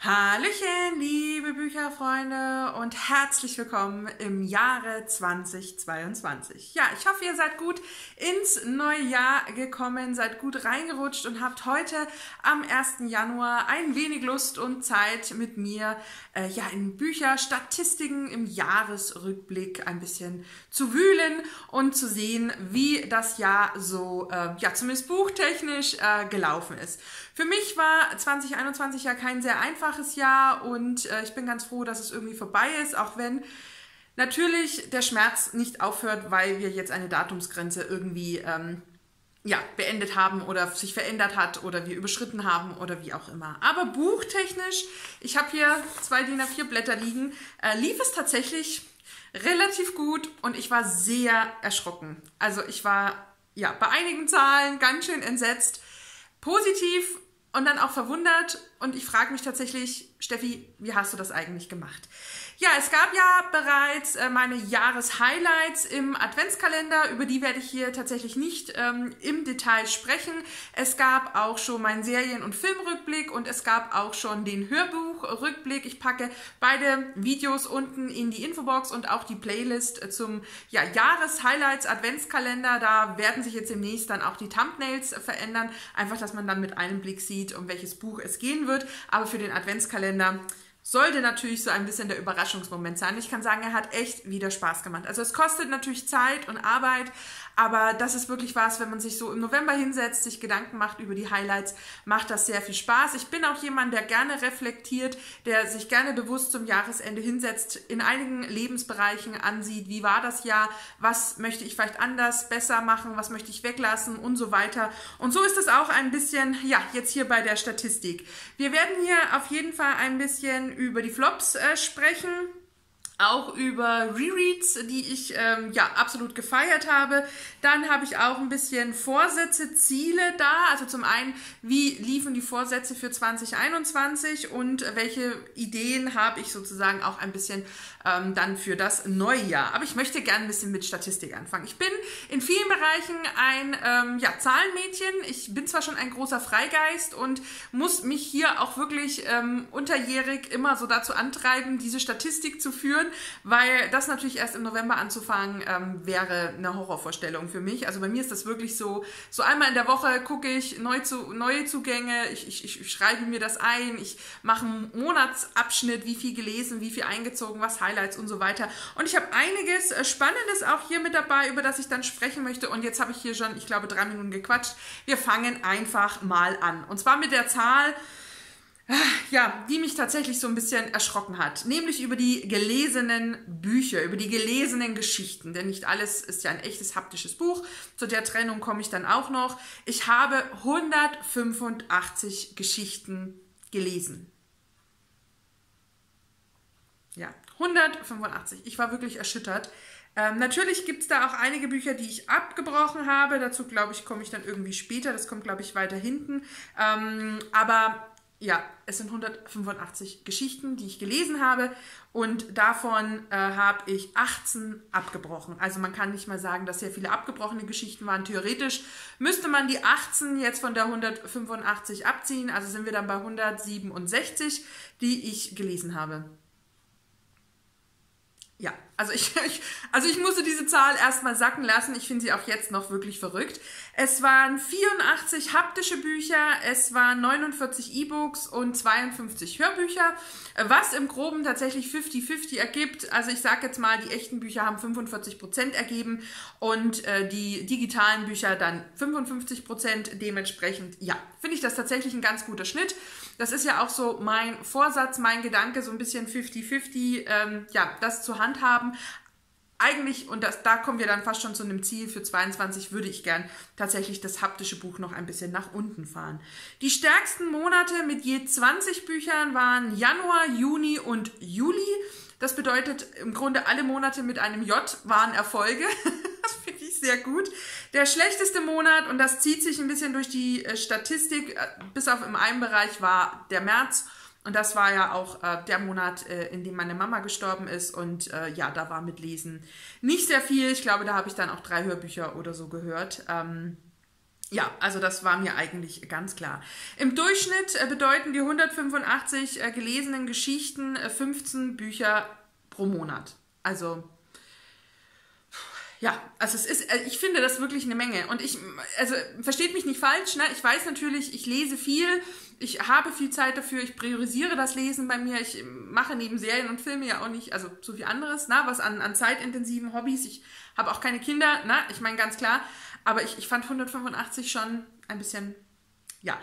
Hallöchen, liebe Bücherfreunde und herzlich willkommen im Jahre 2022. Ja, ich hoffe, ihr seid gut ins neue Jahr gekommen, seid gut reingerutscht und habt heute am 1. Januar ein wenig Lust und Zeit mit mir äh, ja in Bücherstatistiken im Jahresrückblick ein bisschen zu wühlen und zu sehen, wie das Jahr so äh, ja zumindest buchtechnisch äh, gelaufen ist. Für mich war 2021 ja kein sehr einfaches Jahr und äh, ich bin ganz froh, dass es irgendwie vorbei ist, auch wenn natürlich der Schmerz nicht aufhört, weil wir jetzt eine Datumsgrenze irgendwie ähm, ja, beendet haben oder sich verändert hat oder wir überschritten haben oder wie auch immer. Aber buchtechnisch, ich habe hier zwei DIN A4 Blätter liegen, äh, lief es tatsächlich relativ gut und ich war sehr erschrocken. Also ich war ja bei einigen Zahlen ganz schön entsetzt. Positiv und dann auch verwundert. Und ich frage mich tatsächlich, Steffi, wie hast du das eigentlich gemacht? Ja, es gab ja bereits äh, meine Jahreshighlights im Adventskalender, über die werde ich hier tatsächlich nicht ähm, im Detail sprechen. Es gab auch schon meinen Serien- und Filmrückblick und es gab auch schon den Hörbuchrückblick. Ich packe beide Videos unten in die Infobox und auch die Playlist zum ja, Jahreshighlights Adventskalender. Da werden sich jetzt demnächst dann auch die Thumbnails verändern. Einfach, dass man dann mit einem Blick sieht, um welches Buch es gehen wird. Aber für den Adventskalender sollte natürlich so ein bisschen der Überraschungsmoment sein. Ich kann sagen, er hat echt wieder Spaß gemacht. Also es kostet natürlich Zeit und Arbeit, aber das ist wirklich was, wenn man sich so im November hinsetzt, sich Gedanken macht über die Highlights, macht das sehr viel Spaß. Ich bin auch jemand, der gerne reflektiert, der sich gerne bewusst zum Jahresende hinsetzt, in einigen Lebensbereichen ansieht, wie war das Jahr, was möchte ich vielleicht anders, besser machen, was möchte ich weglassen und so weiter. Und so ist es auch ein bisschen, ja, jetzt hier bei der Statistik. Wir werden hier auf jeden Fall ein bisschen über die Flops äh, sprechen auch über Rereads, die ich ähm, ja absolut gefeiert habe. Dann habe ich auch ein bisschen Vorsätze, Ziele da. Also zum einen, wie liefen die Vorsätze für 2021 und welche Ideen habe ich sozusagen auch ein bisschen ähm, dann für das neue Jahr. Aber ich möchte gerne ein bisschen mit Statistik anfangen. Ich bin in vielen Bereichen ein ähm, ja, Zahlenmädchen. Ich bin zwar schon ein großer Freigeist und muss mich hier auch wirklich ähm, unterjährig immer so dazu antreiben, diese Statistik zu führen weil das natürlich erst im November anzufangen ähm, wäre eine Horrorvorstellung für mich. Also bei mir ist das wirklich so, so einmal in der Woche gucke ich neu zu, neue Zugänge, ich, ich, ich schreibe mir das ein, ich mache einen Monatsabschnitt, wie viel gelesen, wie viel eingezogen, was Highlights und so weiter. Und ich habe einiges äh, Spannendes auch hier mit dabei, über das ich dann sprechen möchte. Und jetzt habe ich hier schon, ich glaube, drei Minuten gequatscht. Wir fangen einfach mal an. Und zwar mit der Zahl ja, die mich tatsächlich so ein bisschen erschrocken hat, nämlich über die gelesenen Bücher, über die gelesenen Geschichten, denn nicht alles ist ja ein echtes haptisches Buch. Zu der Trennung komme ich dann auch noch. Ich habe 185 Geschichten gelesen. Ja, 185. Ich war wirklich erschüttert. Ähm, natürlich gibt es da auch einige Bücher, die ich abgebrochen habe. Dazu, glaube ich, komme ich dann irgendwie später. Das kommt, glaube ich, weiter hinten. Ähm, aber ja, es sind 185 Geschichten, die ich gelesen habe und davon äh, habe ich 18 abgebrochen. Also man kann nicht mal sagen, dass sehr viele abgebrochene Geschichten waren. Theoretisch müsste man die 18 jetzt von der 185 abziehen, also sind wir dann bei 167, die ich gelesen habe. Ja, also ich, ich, also ich musste diese Zahl erstmal sacken lassen. Ich finde sie auch jetzt noch wirklich verrückt. Es waren 84 haptische Bücher, es waren 49 E-Books und 52 Hörbücher, was im Groben tatsächlich 50-50 ergibt. Also ich sage jetzt mal, die echten Bücher haben 45% ergeben und äh, die digitalen Bücher dann 55%. Dementsprechend, ja, finde ich das tatsächlich ein ganz guter Schnitt. Das ist ja auch so mein Vorsatz, mein Gedanke, so ein bisschen 50-50, ähm, ja, das zu handhaben. Eigentlich, und das, da kommen wir dann fast schon zu einem Ziel für 22, würde ich gern tatsächlich das haptische Buch noch ein bisschen nach unten fahren. Die stärksten Monate mit je 20 Büchern waren Januar, Juni und Juli. Das bedeutet im Grunde alle Monate mit einem J waren Erfolge. das finde ich sehr gut. Der schlechteste Monat, und das zieht sich ein bisschen durch die äh, Statistik, äh, bis auf im einen Bereich, war der März. Und das war ja auch äh, der Monat, äh, in dem meine Mama gestorben ist. Und äh, ja, da war mit Lesen nicht sehr viel. Ich glaube, da habe ich dann auch drei Hörbücher oder so gehört. Ähm, ja, also das war mir eigentlich ganz klar. Im Durchschnitt äh, bedeuten die 185 äh, gelesenen Geschichten 15 Bücher pro Monat. Also ja, also es ist, ich finde das wirklich eine Menge. Und ich, also versteht mich nicht falsch, ne? Ich weiß natürlich, ich lese viel, ich habe viel Zeit dafür, ich priorisiere das Lesen bei mir, ich mache neben Serien und Filme ja auch nicht, also so viel anderes, ne? Was an, an zeitintensiven Hobbys. Ich habe auch keine Kinder, ne? Ich meine ganz klar. Aber ich, ich fand 185 schon ein bisschen, ja.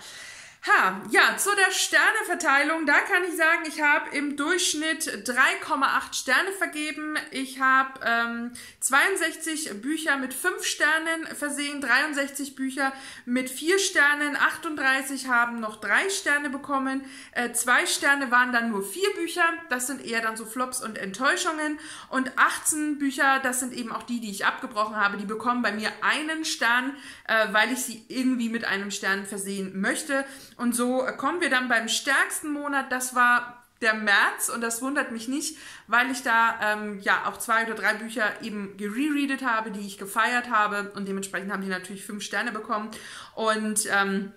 Ha, ja, zu der Sterneverteilung, da kann ich sagen, ich habe im Durchschnitt 3,8 Sterne vergeben. Ich habe ähm, 62 Bücher mit 5 Sternen versehen, 63 Bücher mit 4 Sternen, 38 haben noch 3 Sterne bekommen, äh, 2 Sterne waren dann nur 4 Bücher, das sind eher dann so Flops und Enttäuschungen und 18 Bücher, das sind eben auch die, die ich abgebrochen habe, die bekommen bei mir einen Stern, äh, weil ich sie irgendwie mit einem Stern versehen möchte. Und so kommen wir dann beim stärksten Monat, das war der März. Und das wundert mich nicht, weil ich da ähm, ja auch zwei oder drei Bücher eben gerereadet habe, die ich gefeiert habe. Und dementsprechend haben die natürlich fünf Sterne bekommen. Und ähm,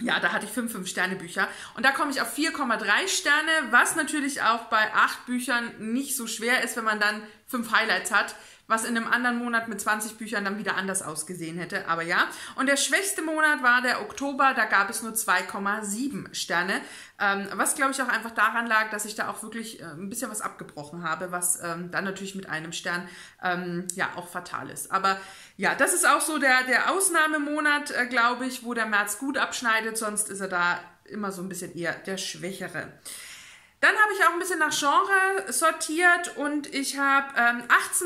ja, da hatte ich fünf fünf sterne bücher. Und da komme ich auf 4,3 Sterne, was natürlich auch bei acht Büchern nicht so schwer ist, wenn man dann fünf Highlights hat was in einem anderen Monat mit 20 Büchern dann wieder anders ausgesehen hätte. Aber ja. Und der schwächste Monat war der Oktober, da gab es nur 2,7 Sterne. Ähm, was glaube ich auch einfach daran lag, dass ich da auch wirklich äh, ein bisschen was abgebrochen habe, was ähm, dann natürlich mit einem Stern ähm, ja auch fatal ist. Aber ja, das ist auch so der, der Ausnahmemonat, äh, glaube ich, wo der März gut abschneidet, sonst ist er da immer so ein bisschen eher der Schwächere. Dann habe ich auch ein bisschen nach Genre sortiert und ich habe ähm,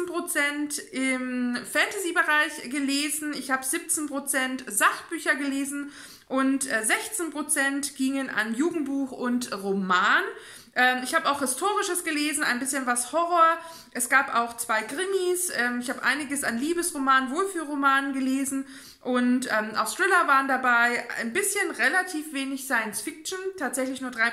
18% im Fantasy-Bereich gelesen, ich habe 17% Sachbücher gelesen und äh, 16% gingen an Jugendbuch und Roman. Ähm, ich habe auch Historisches gelesen, ein bisschen was Horror. Es gab auch zwei Krimis. Ähm, ich habe einiges an Liebesromanen, Wohlfühlromanen gelesen und ähm, auch Thriller waren dabei, ein bisschen relativ wenig Science Fiction, tatsächlich nur 3%,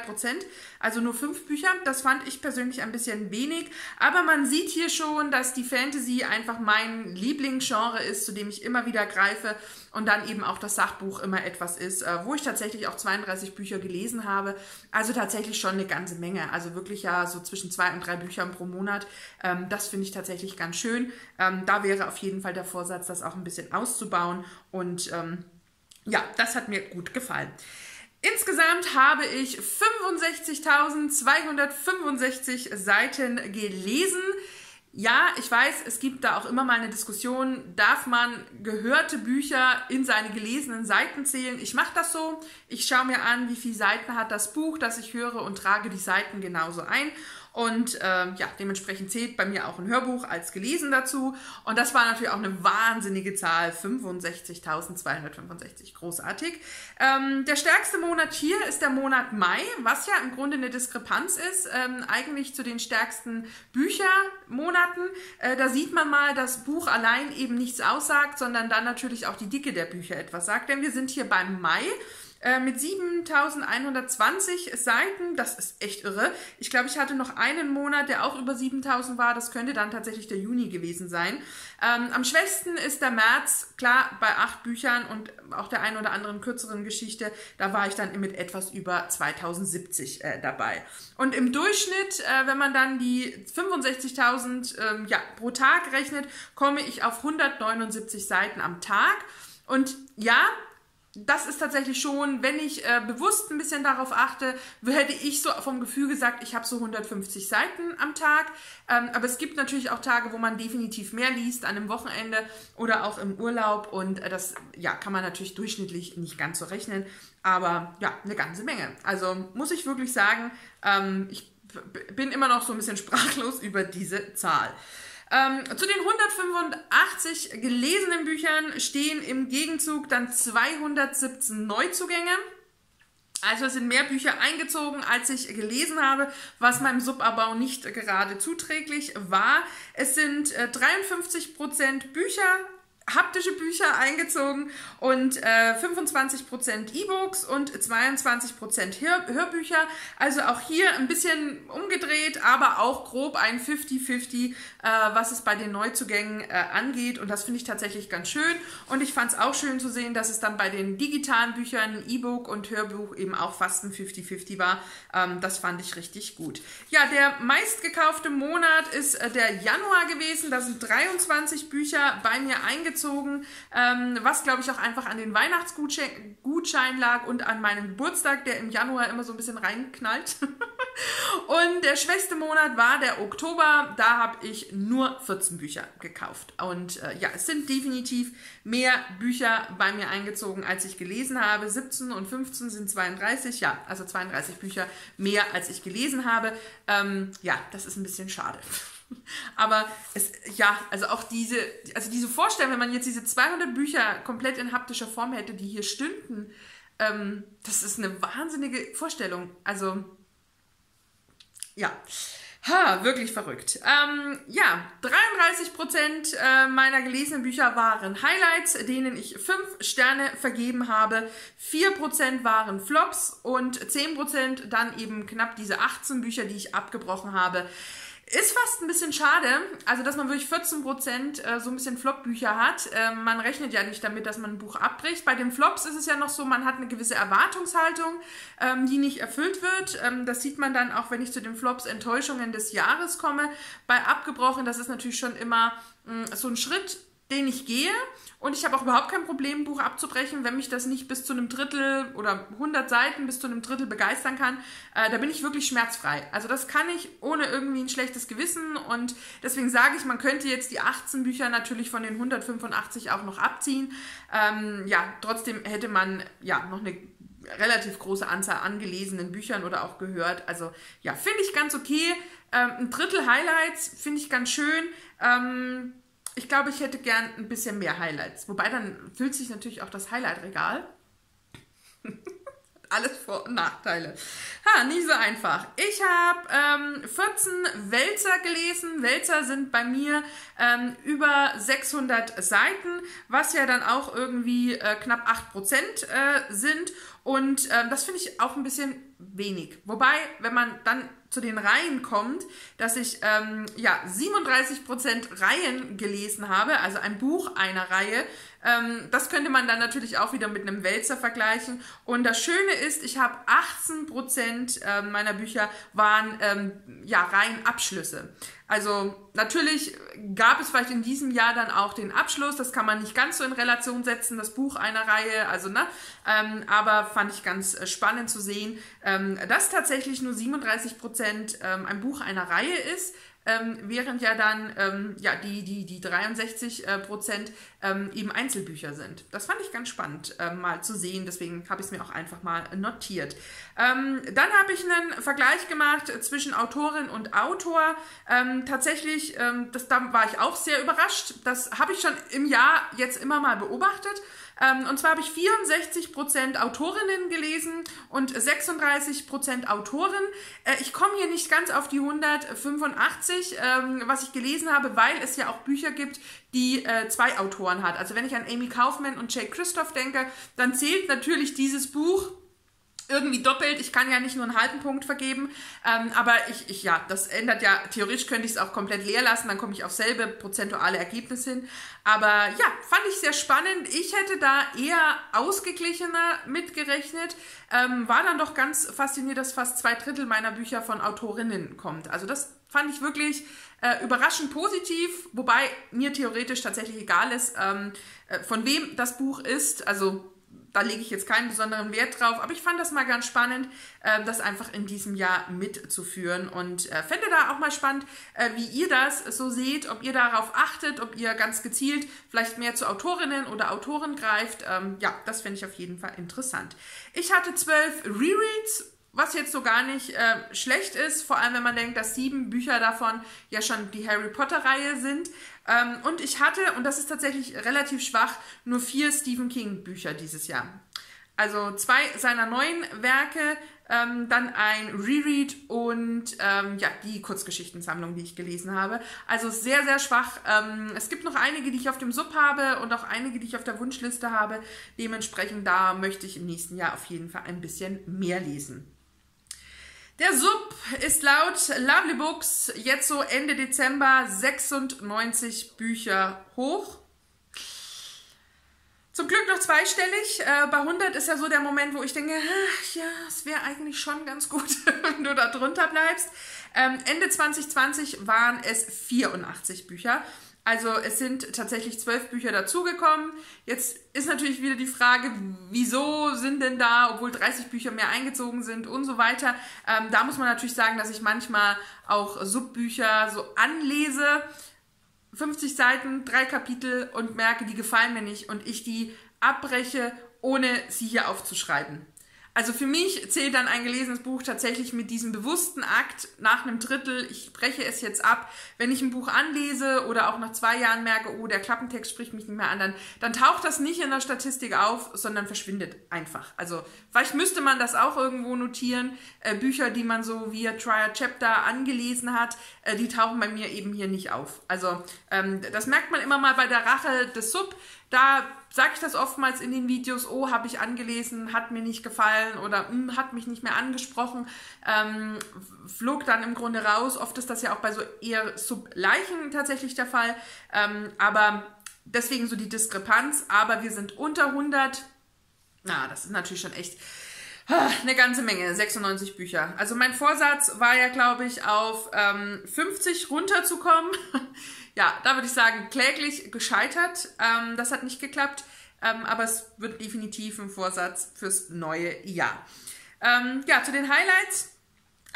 also nur fünf Bücher. Das fand ich persönlich ein bisschen wenig. Aber man sieht hier schon, dass die Fantasy einfach mein Lieblingsgenre ist, zu dem ich immer wieder greife und dann eben auch das Sachbuch immer etwas ist, äh, wo ich tatsächlich auch 32 Bücher gelesen habe. Also tatsächlich schon eine ganze Menge. Also wirklich ja so zwischen zwei und drei Büchern pro Monat. Ähm, das finde ich tatsächlich ganz schön. Ähm, da wäre auf jeden Fall der Vorsatz, das auch ein bisschen auszubauen und ähm, ja, das hat mir gut gefallen. Insgesamt habe ich 65.265 Seiten gelesen. Ja, ich weiß, es gibt da auch immer mal eine Diskussion, darf man gehörte Bücher in seine gelesenen Seiten zählen? Ich mache das so. Ich schaue mir an, wie viele Seiten hat das Buch, das ich höre und trage die Seiten genauso ein. Und ähm, ja, dementsprechend zählt bei mir auch ein Hörbuch als gelesen dazu. Und das war natürlich auch eine wahnsinnige Zahl, 65.265, großartig. Ähm, der stärkste Monat hier ist der Monat Mai, was ja im Grunde eine Diskrepanz ist, ähm, eigentlich zu den stärksten Büchermonaten. Äh, da sieht man mal, dass Buch allein eben nichts aussagt, sondern dann natürlich auch die Dicke der Bücher etwas sagt. Denn wir sind hier beim Mai. Äh, mit 7120 Seiten. Das ist echt irre. Ich glaube, ich hatte noch einen Monat, der auch über 7000 war. Das könnte dann tatsächlich der Juni gewesen sein. Ähm, am schwächsten ist der März, klar, bei acht Büchern und auch der einen oder anderen kürzeren Geschichte. Da war ich dann mit etwas über 2070 äh, dabei. Und im Durchschnitt, äh, wenn man dann die 65.000 ähm, ja, pro Tag rechnet, komme ich auf 179 Seiten am Tag. Und ja, das ist tatsächlich schon, wenn ich äh, bewusst ein bisschen darauf achte, hätte ich so vom Gefühl gesagt, ich habe so 150 Seiten am Tag. Ähm, aber es gibt natürlich auch Tage, wo man definitiv mehr liest, an einem Wochenende oder auch im Urlaub. Und äh, das ja, kann man natürlich durchschnittlich nicht ganz so rechnen. Aber ja, eine ganze Menge. Also muss ich wirklich sagen, ähm, ich bin immer noch so ein bisschen sprachlos über diese Zahl. Ähm, zu den 185 gelesenen Büchern stehen im Gegenzug dann 217 Neuzugänge. Also es sind mehr Bücher eingezogen, als ich gelesen habe, was meinem Subabbau nicht gerade zuträglich war. Es sind äh, 53% Bücher haptische Bücher eingezogen und äh, 25% E-Books und 22% Hör Hörbücher. Also auch hier ein bisschen umgedreht, aber auch grob ein 50-50, äh, was es bei den Neuzugängen äh, angeht. Und das finde ich tatsächlich ganz schön. Und ich fand es auch schön zu sehen, dass es dann bei den digitalen Büchern, E-Book und Hörbuch eben auch fast ein 50-50 war. Ähm, das fand ich richtig gut. Ja, der meistgekaufte Monat ist äh, der Januar gewesen. Da sind 23 Bücher bei mir eingezogen gezogen, ähm, was glaube ich auch einfach an den Weihnachtsgutschein lag und an meinem Geburtstag, der im Januar immer so ein bisschen reinknallt. und der schwächste Monat war der Oktober, da habe ich nur 14 Bücher gekauft. Und äh, ja, es sind definitiv mehr Bücher bei mir eingezogen, als ich gelesen habe. 17 und 15 sind 32, ja, also 32 Bücher mehr, als ich gelesen habe. Ähm, ja, das ist ein bisschen schade. Aber es, ja, also auch diese, also diese Vorstellung, wenn man jetzt diese 200 Bücher komplett in haptischer Form hätte, die hier stünden, ähm, das ist eine wahnsinnige Vorstellung. Also, ja. Ha, wirklich verrückt. Ähm, ja, 33% äh, meiner gelesenen Bücher waren Highlights, denen ich 5 Sterne vergeben habe. 4% waren Flops und 10% dann eben knapp diese 18 Bücher, die ich abgebrochen habe. Ist fast ein bisschen schade, also dass man wirklich 14% äh, so ein bisschen Flop-Bücher hat. Ähm, man rechnet ja nicht damit, dass man ein Buch abbricht. Bei den Flops ist es ja noch so, man hat eine gewisse Erwartungshaltung, ähm, die nicht erfüllt wird. Ähm, das sieht man dann auch, wenn ich zu den Flops Enttäuschungen des Jahres komme. Bei abgebrochen, das ist natürlich schon immer mh, so ein Schritt, den ich gehe. Und ich habe auch überhaupt kein Problem, ein Buch abzubrechen, wenn mich das nicht bis zu einem Drittel oder 100 Seiten bis zu einem Drittel begeistern kann. Äh, da bin ich wirklich schmerzfrei. Also das kann ich ohne irgendwie ein schlechtes Gewissen. Und deswegen sage ich, man könnte jetzt die 18 Bücher natürlich von den 185 auch noch abziehen. Ähm, ja, trotzdem hätte man ja noch eine relativ große Anzahl an gelesenen Büchern oder auch gehört. Also ja, finde ich ganz okay. Ähm, ein Drittel Highlights finde ich ganz schön. Ähm, ich glaube, ich hätte gern ein bisschen mehr Highlights. Wobei dann füllt sich natürlich auch das Highlight-Regal. Alles Vor- und Nachteile. Ha, nicht so einfach. Ich habe ähm, 14 Wälzer gelesen. Wälzer sind bei mir ähm, über 600 Seiten, was ja dann auch irgendwie äh, knapp 8% äh, sind. Und äh, das finde ich auch ein bisschen wenig. Wobei, wenn man dann zu den Reihen kommt, dass ich ähm, ja 37% Reihen gelesen habe, also ein Buch einer Reihe. Ähm, das könnte man dann natürlich auch wieder mit einem Wälzer vergleichen. Und das Schöne ist, ich habe 18% äh, meiner Bücher waren ähm, ja Reihenabschlüsse. Also natürlich gab es vielleicht in diesem Jahr dann auch den Abschluss, das kann man nicht ganz so in Relation setzen, das Buch einer Reihe, also ne, ähm, aber fand ich ganz äh, spannend zu sehen, ähm, dass tatsächlich nur 37 Prozent ähm, ein Buch einer Reihe ist ähm, während ja dann ähm, ja, die, die, die 63 äh, Prozent ähm, eben Einzelbücher sind. Das fand ich ganz spannend äh, mal zu sehen, deswegen habe ich es mir auch einfach mal notiert. Ähm, dann habe ich einen Vergleich gemacht zwischen Autorin und Autor. Ähm, tatsächlich, ähm, das, da war ich auch sehr überrascht. Das habe ich schon im Jahr jetzt immer mal beobachtet. Ähm, und zwar habe ich 64% Autorinnen gelesen und 36% Autoren. Äh, ich komme hier nicht ganz auf die 185, ähm, was ich gelesen habe, weil es ja auch Bücher gibt, die äh, zwei Autoren hat. Also wenn ich an Amy Kaufman und Jake Christoph denke, dann zählt natürlich dieses Buch irgendwie doppelt. Ich kann ja nicht nur einen halben Punkt vergeben, ähm, aber ich, ich, ja, das ändert ja, theoretisch könnte ich es auch komplett leer lassen, dann komme ich auf selbe prozentuale Ergebnis hin. Aber ja, fand ich sehr spannend. Ich hätte da eher ausgeglichener mitgerechnet, ähm, war dann doch ganz fasziniert, dass fast zwei Drittel meiner Bücher von Autorinnen kommt. Also das fand ich wirklich äh, überraschend positiv, wobei mir theoretisch tatsächlich egal ist, ähm, äh, von wem das Buch ist. Also da lege ich jetzt keinen besonderen Wert drauf, aber ich fand das mal ganz spannend, äh, das einfach in diesem Jahr mitzuführen und äh, fände da auch mal spannend, äh, wie ihr das so seht, ob ihr darauf achtet, ob ihr ganz gezielt vielleicht mehr zu Autorinnen oder Autoren greift. Ähm, ja, das finde ich auf jeden Fall interessant. Ich hatte zwölf Rereads was jetzt so gar nicht äh, schlecht ist, vor allem wenn man denkt, dass sieben Bücher davon ja schon die Harry Potter-Reihe sind. Ähm, und ich hatte, und das ist tatsächlich relativ schwach, nur vier Stephen King-Bücher dieses Jahr. Also zwei seiner neuen Werke ähm, dann ein Reread und ähm, ja, die Kurzgeschichtensammlung, die ich gelesen habe. Also sehr, sehr schwach. Ähm, es gibt noch einige, die ich auf dem Sub habe und auch einige, die ich auf der Wunschliste habe. Dementsprechend da möchte ich im nächsten Jahr auf jeden Fall ein bisschen mehr lesen. Der Sub ist laut Lovely Books jetzt so Ende Dezember 96 Bücher hoch. Zum Glück noch zweistellig. Äh, bei 100 ist ja so der Moment, wo ich denke, ja, es wäre eigentlich schon ganz gut, wenn du da drunter bleibst. Ähm, Ende 2020 waren es 84 Bücher. Also es sind tatsächlich zwölf Bücher dazugekommen. Jetzt ist natürlich wieder die Frage, wieso sind denn da, obwohl 30 Bücher mehr eingezogen sind und so weiter. Ähm, da muss man natürlich sagen, dass ich manchmal auch Subbücher so anlese 50 Seiten, drei Kapitel und merke, die gefallen mir nicht und ich die abbreche, ohne sie hier aufzuschreiben. Also für mich zählt dann ein gelesenes Buch tatsächlich mit diesem bewussten Akt nach einem Drittel, ich breche es jetzt ab. Wenn ich ein Buch anlese oder auch nach zwei Jahren merke, oh, der Klappentext spricht mich nicht mehr an, dann, dann taucht das nicht in der Statistik auf, sondern verschwindet einfach. Also vielleicht müsste man das auch irgendwo notieren. Äh, Bücher, die man so via Trial Chapter angelesen hat, äh, die tauchen bei mir eben hier nicht auf. Also ähm, das merkt man immer mal bei der Rache des Sub. Da sage ich das oftmals in den Videos, oh, habe ich angelesen, hat mir nicht gefallen oder hm, hat mich nicht mehr angesprochen, ähm, flog dann im Grunde raus. Oft ist das ja auch bei so eher Sub-Leichen tatsächlich der Fall. Ähm, aber deswegen so die Diskrepanz. Aber wir sind unter 100. Na, das ist natürlich schon echt eine ganze Menge, 96 Bücher. Also mein Vorsatz war ja, glaube ich, auf ähm, 50 runterzukommen. ja, da würde ich sagen, kläglich gescheitert. Ähm, das hat nicht geklappt, ähm, aber es wird definitiv ein Vorsatz fürs neue Jahr. Ähm, ja, zu den Highlights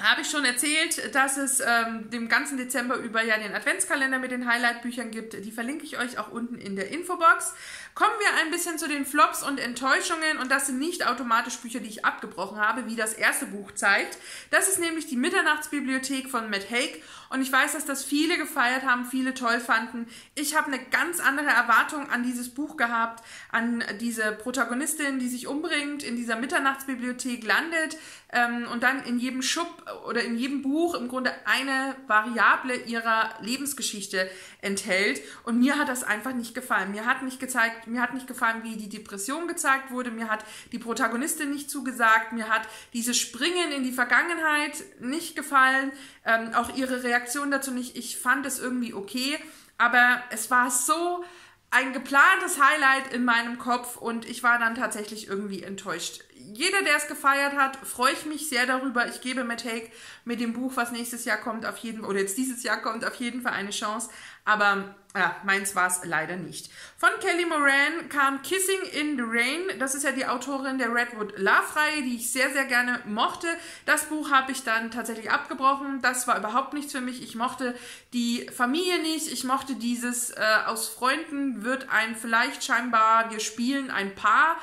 habe ich schon erzählt, dass es ähm, dem ganzen Dezember über ja den Adventskalender mit den Highlight-Büchern gibt. Die verlinke ich euch auch unten in der Infobox. Kommen wir ein bisschen zu den Flops und Enttäuschungen und das sind nicht automatisch Bücher, die ich abgebrochen habe, wie das erste Buch zeigt. Das ist nämlich die Mitternachtsbibliothek von Matt Haig und ich weiß, dass das viele gefeiert haben, viele toll fanden. Ich habe eine ganz andere Erwartung an dieses Buch gehabt, an diese Protagonistin, die sich umbringt, in dieser Mitternachtsbibliothek landet ähm, und dann in jedem Schub oder in jedem Buch im Grunde eine Variable ihrer Lebensgeschichte enthält. Und mir hat das einfach nicht gefallen. Mir hat nicht gezeigt, mir hat nicht gefallen, wie die Depression gezeigt wurde. Mir hat die Protagonistin nicht zugesagt. Mir hat dieses Springen in die Vergangenheit nicht gefallen. Ähm, auch ihre Reaktion dazu nicht. Ich fand es irgendwie okay. Aber es war so ein geplantes Highlight in meinem Kopf und ich war dann tatsächlich irgendwie enttäuscht. Jeder, der es gefeiert hat, freue ich mich sehr darüber. Ich gebe Matt Haig mit dem Buch, was nächstes Jahr kommt, auf jeden oder jetzt dieses Jahr kommt, auf jeden Fall eine Chance. Aber ja, meins war es leider nicht. Von Kelly Moran kam Kissing in the Rain. Das ist ja die Autorin der Redwood Love-Reihe, die ich sehr, sehr gerne mochte. Das Buch habe ich dann tatsächlich abgebrochen. Das war überhaupt nichts für mich. Ich mochte die Familie nicht. Ich mochte dieses äh, aus Freunden wird ein vielleicht scheinbar, wir spielen ein Paar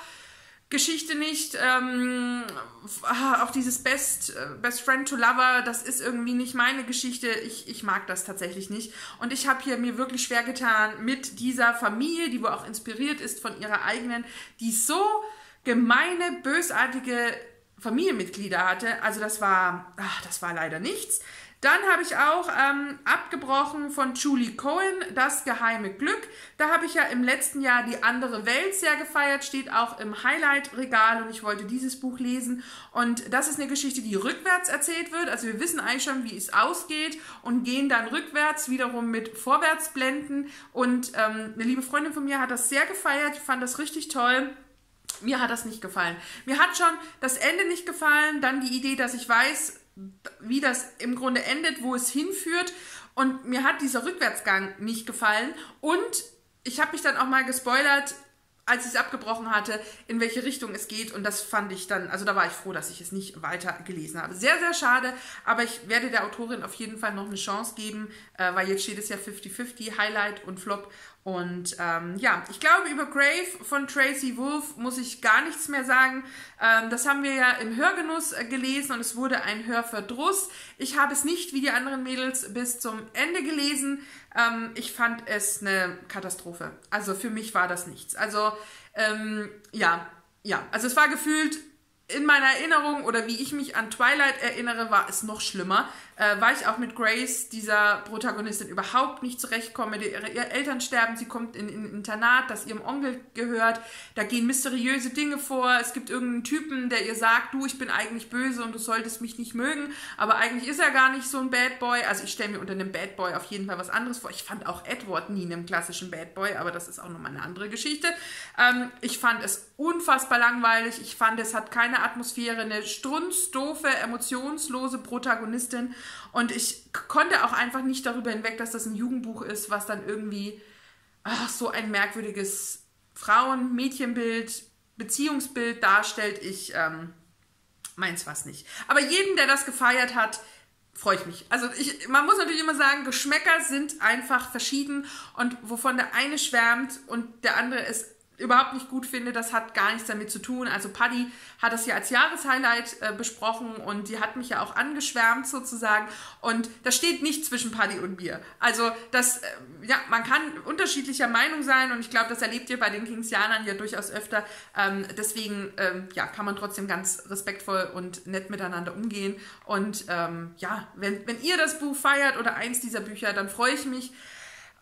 Geschichte nicht. Ähm, auch dieses Best, äh, Best Friend to Lover, das ist irgendwie nicht meine Geschichte. Ich, ich mag das tatsächlich nicht. Und ich habe hier mir wirklich schwer getan mit dieser Familie, die wohl auch inspiriert ist von ihrer eigenen, die so gemeine, bösartige Familienmitglieder hatte. Also das war, ach, das war leider nichts. Dann habe ich auch ähm, abgebrochen von Julie Cohen, Das geheime Glück. Da habe ich ja im letzten Jahr die andere Welt sehr gefeiert, steht auch im Highlight-Regal und ich wollte dieses Buch lesen. Und das ist eine Geschichte, die rückwärts erzählt wird. Also wir wissen eigentlich schon, wie es ausgeht und gehen dann rückwärts wiederum mit Vorwärtsblenden. Und ähm, eine liebe Freundin von mir hat das sehr gefeiert, ich fand das richtig toll. Mir hat das nicht gefallen. Mir hat schon das Ende nicht gefallen, dann die Idee, dass ich weiß, wie das im Grunde endet, wo es hinführt. Und mir hat dieser Rückwärtsgang nicht gefallen. Und ich habe mich dann auch mal gespoilert, als ich es abgebrochen hatte, in welche Richtung es geht. Und das fand ich dann, also da war ich froh, dass ich es nicht weiter gelesen habe. Sehr, sehr schade, aber ich werde der Autorin auf jeden Fall noch eine Chance geben, äh, weil jetzt steht es ja 50-50, Highlight und Flop. Und ähm, ja, ich glaube, über Grave von Tracy Wolf muss ich gar nichts mehr sagen. Ähm, das haben wir ja im Hörgenuss äh, gelesen und es wurde ein Hörverdruss. Ich habe es nicht wie die anderen Mädels bis zum Ende gelesen. Ähm, ich fand es eine Katastrophe. Also für mich war das nichts. Also ähm, ja, ja, also es war gefühlt in meiner Erinnerung oder wie ich mich an Twilight erinnere, war es noch schlimmer. Äh, weil ich auch mit Grace, dieser Protagonistin, überhaupt nicht zurechtkomme. Die, ihre, ihre, Eltern sterben, sie kommt in, ein Internat, das ihrem Onkel gehört. Da gehen mysteriöse Dinge vor. Es gibt irgendeinen Typen, der ihr sagt, du, ich bin eigentlich böse und du solltest mich nicht mögen. Aber eigentlich ist er gar nicht so ein Bad Boy. Also ich stelle mir unter einem Bad Boy auf jeden Fall was anderes vor. Ich fand auch Edward nie einen klassischen Bad Boy, aber das ist auch nochmal eine andere Geschichte. Ähm, ich fand es unfassbar langweilig. Ich fand, es hat keine Atmosphäre, eine strunzdoofe, emotionslose Protagonistin. Und ich konnte auch einfach nicht darüber hinweg, dass das ein Jugendbuch ist, was dann irgendwie ach, so ein merkwürdiges Frauen-Mädchenbild, Beziehungsbild darstellt. Ich ähm, meins was nicht. Aber jeden, der das gefeiert hat, freue ich mich. Also ich, man muss natürlich immer sagen, Geschmäcker sind einfach verschieden und wovon der eine schwärmt und der andere ist überhaupt nicht gut finde, das hat gar nichts damit zu tun. Also Paddy hat das ja als Jahreshighlight äh, besprochen und die hat mich ja auch angeschwärmt sozusagen und das steht nicht zwischen Paddy und mir. Also das, äh, ja, man kann unterschiedlicher Meinung sein und ich glaube, das erlebt ihr bei den Kingsianern ja durchaus öfter. Ähm, deswegen, ähm, ja, kann man trotzdem ganz respektvoll und nett miteinander umgehen und ähm, ja, wenn, wenn ihr das Buch feiert oder eins dieser Bücher, dann freue ich mich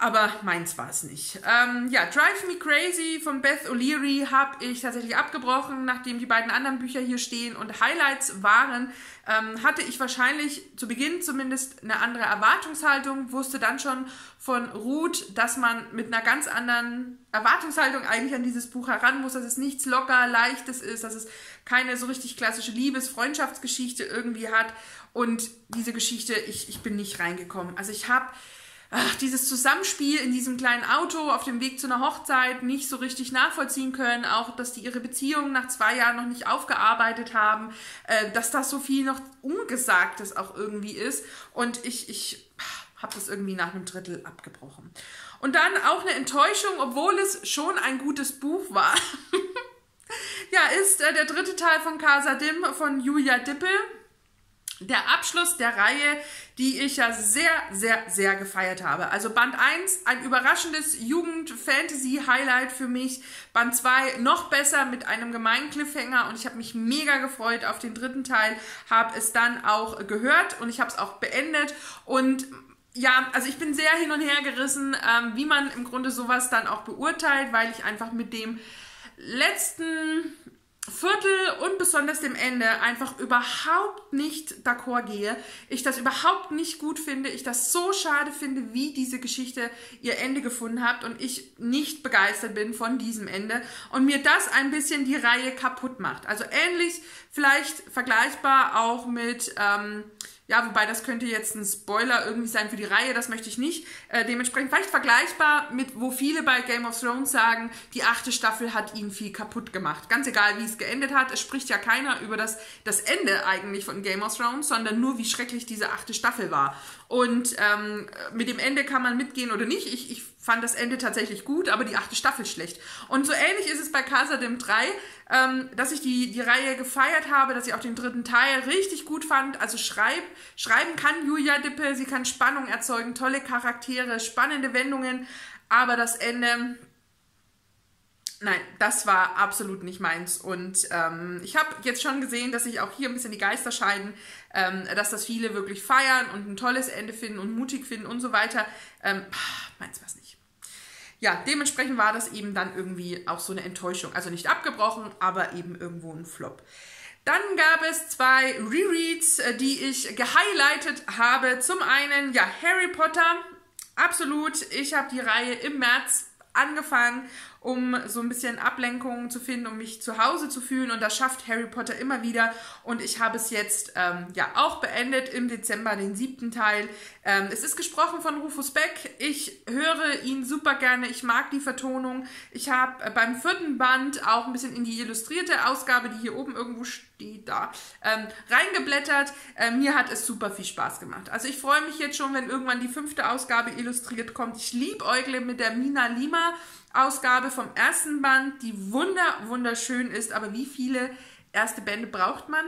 aber meins war es nicht. Ähm, ja, Drive Me Crazy von Beth O'Leary habe ich tatsächlich abgebrochen, nachdem die beiden anderen Bücher hier stehen und Highlights waren. Ähm, hatte ich wahrscheinlich zu Beginn zumindest eine andere Erwartungshaltung, wusste dann schon von Ruth, dass man mit einer ganz anderen Erwartungshaltung eigentlich an dieses Buch heran muss, dass es nichts locker, leichtes ist, dass es keine so richtig klassische Liebes-Freundschaftsgeschichte irgendwie hat. Und diese Geschichte, ich, ich bin nicht reingekommen. Also ich habe ach, dieses Zusammenspiel in diesem kleinen Auto auf dem Weg zu einer Hochzeit nicht so richtig nachvollziehen können, auch dass die ihre Beziehung nach zwei Jahren noch nicht aufgearbeitet haben, äh, dass das so viel noch Ungesagtes auch irgendwie ist. Und ich, ich habe das irgendwie nach einem Drittel abgebrochen. Und dann auch eine Enttäuschung, obwohl es schon ein gutes Buch war. ja, ist äh, der dritte Teil von Casa Dim von Julia Dippel der Abschluss der Reihe, die ich ja sehr, sehr, sehr gefeiert habe. Also Band 1, ein überraschendes Jugend-Fantasy-Highlight für mich. Band 2 noch besser mit einem gemeinen Cliffhanger und ich habe mich mega gefreut auf den dritten Teil, habe es dann auch gehört und ich habe es auch beendet und ja, also ich bin sehr hin und her gerissen, ähm, wie man im Grunde sowas dann auch beurteilt, weil ich einfach mit dem letzten Viertel und besonders dem Ende einfach überhaupt nicht d'accord gehe, ich das überhaupt nicht gut finde, ich das so schade finde, wie diese Geschichte ihr Ende gefunden hat und ich nicht begeistert bin von diesem Ende und mir das ein bisschen die Reihe kaputt macht. Also ähnlich, vielleicht vergleichbar auch mit ähm, ja, wobei das könnte jetzt ein Spoiler irgendwie sein für die Reihe, das möchte ich nicht. Äh, dementsprechend vielleicht vergleichbar mit, wo viele bei Game of Thrones sagen, die achte Staffel hat ihn viel kaputt gemacht. Ganz egal, wie es geendet hat. Es spricht ja keiner über das, das Ende eigentlich von Game of Thrones, sondern nur, wie schrecklich diese achte Staffel war. Und ähm, mit dem Ende kann man mitgehen oder nicht. Ich, ich fand das Ende tatsächlich gut, aber die achte Staffel schlecht. Und so ähnlich ist es bei Casa Dem 3, ähm, dass ich die, die Reihe gefeiert habe, dass ich auch den dritten Teil richtig gut fand. Also schreib, schreiben kann Julia Dippe, sie kann Spannung erzeugen, tolle Charaktere, spannende Wendungen, aber das Ende Nein, das war absolut nicht meins. Und ähm, ich habe jetzt schon gesehen, dass sich auch hier ein bisschen die Geister scheiden, ähm, dass das viele wirklich feiern und ein tolles Ende finden und mutig finden und so weiter. Ähm, meins war es nicht. Ja, dementsprechend war das eben dann irgendwie auch so eine Enttäuschung. Also nicht abgebrochen, aber eben irgendwo ein Flop. Dann gab es zwei Rereads, äh, die ich gehighlightet habe. Zum einen, ja, Harry Potter. Absolut. Ich habe die Reihe im März angefangen um so ein bisschen Ablenkung zu finden, um mich zu Hause zu fühlen. Und das schafft Harry Potter immer wieder. Und ich habe es jetzt ähm, ja auch beendet im Dezember, den siebten Teil. Ähm, es ist gesprochen von Rufus Beck. Ich höre ihn super gerne. Ich mag die Vertonung. Ich habe äh, beim vierten Band auch ein bisschen in die illustrierte Ausgabe, die hier oben irgendwo steht, da ähm, reingeblättert. Ähm, mir hat es super viel Spaß gemacht. Also ich freue mich jetzt schon, wenn irgendwann die fünfte Ausgabe illustriert kommt. Ich liebe Eugle mit der Mina Lima. Ausgabe vom ersten Band, die wunder, wunderschön ist. Aber wie viele erste Bände braucht man?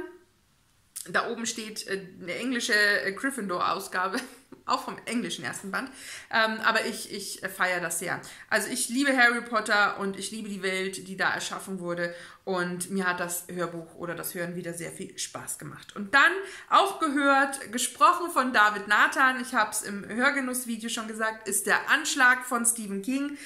Da oben steht äh, eine englische äh, Gryffindor-Ausgabe. Auch vom englischen ersten Band. Ähm, aber ich, ich feiere das sehr. Also ich liebe Harry Potter und ich liebe die Welt, die da erschaffen wurde. Und mir hat das Hörbuch oder das Hören wieder sehr viel Spaß gemacht. Und dann auch gehört, gesprochen von David Nathan, ich habe es im Hörgenussvideo schon gesagt, ist der Anschlag von Stephen King.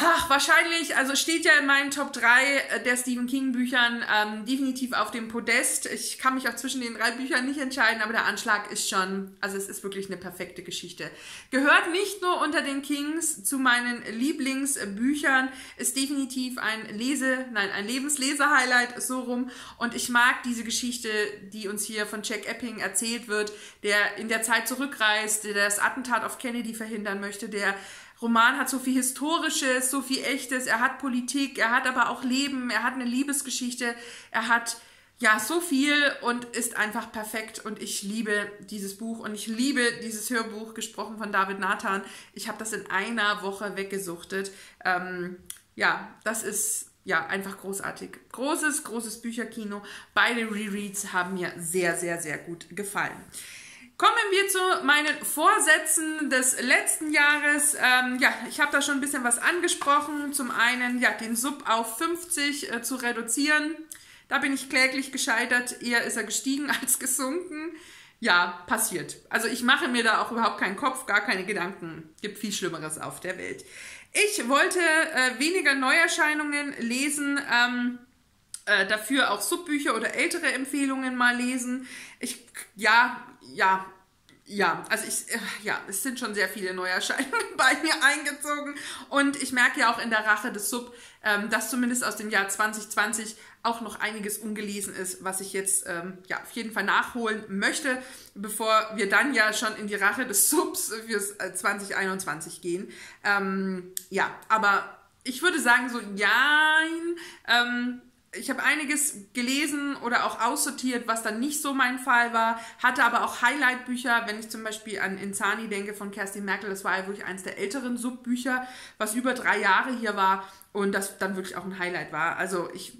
Ach, wahrscheinlich, also steht ja in meinen Top 3 äh, der Stephen King Büchern ähm, definitiv auf dem Podest. Ich kann mich auch zwischen den drei Büchern nicht entscheiden, aber der Anschlag ist schon, also es ist wirklich eine perfekte Geschichte. Gehört nicht nur unter den Kings zu meinen Lieblingsbüchern, ist definitiv ein Lese, nein, ein Lebenslese-Highlight so rum. Und ich mag diese Geschichte, die uns hier von Jack Epping erzählt wird, der in der Zeit zurückreist, der das Attentat auf Kennedy verhindern möchte, der Roman hat so viel Historisches, so viel Echtes, er hat Politik, er hat aber auch Leben, er hat eine Liebesgeschichte, er hat ja so viel und ist einfach perfekt und ich liebe dieses Buch und ich liebe dieses Hörbuch, gesprochen von David Nathan. Ich habe das in einer Woche weggesuchtet. Ähm, ja, das ist ja einfach großartig. Großes, großes Bücherkino. Beide Rereads haben mir sehr, sehr, sehr gut gefallen. Kommen wir zu meinen Vorsätzen des letzten Jahres. Ähm, ja, ich habe da schon ein bisschen was angesprochen. Zum einen, ja, den Sub auf 50 äh, zu reduzieren. Da bin ich kläglich gescheitert. Eher ist er gestiegen als gesunken. Ja, passiert. Also ich mache mir da auch überhaupt keinen Kopf, gar keine Gedanken. Gibt viel Schlimmeres auf der Welt. Ich wollte äh, weniger Neuerscheinungen lesen. Ähm, äh, dafür auch Subbücher oder ältere Empfehlungen mal lesen. Ich, ja, ja, ja, also ich, äh, ja, es sind schon sehr viele Neuerscheinungen bei mir eingezogen und ich merke ja auch in der Rache des Sub, ähm, dass zumindest aus dem Jahr 2020 auch noch einiges ungelesen ist, was ich jetzt ähm, ja auf jeden Fall nachholen möchte, bevor wir dann ja schon in die Rache des Subs fürs 2021 äh, gehen. Ähm, ja, aber ich würde sagen so, ja, ähm, ich habe einiges gelesen oder auch aussortiert, was dann nicht so mein Fall war, hatte aber auch Highlight-Bücher, wenn ich zum Beispiel an Insani denke von Kerstin Merkel, das war ja wirklich eines der älteren Subbücher, was über drei Jahre hier war und das dann wirklich auch ein Highlight war. Also ich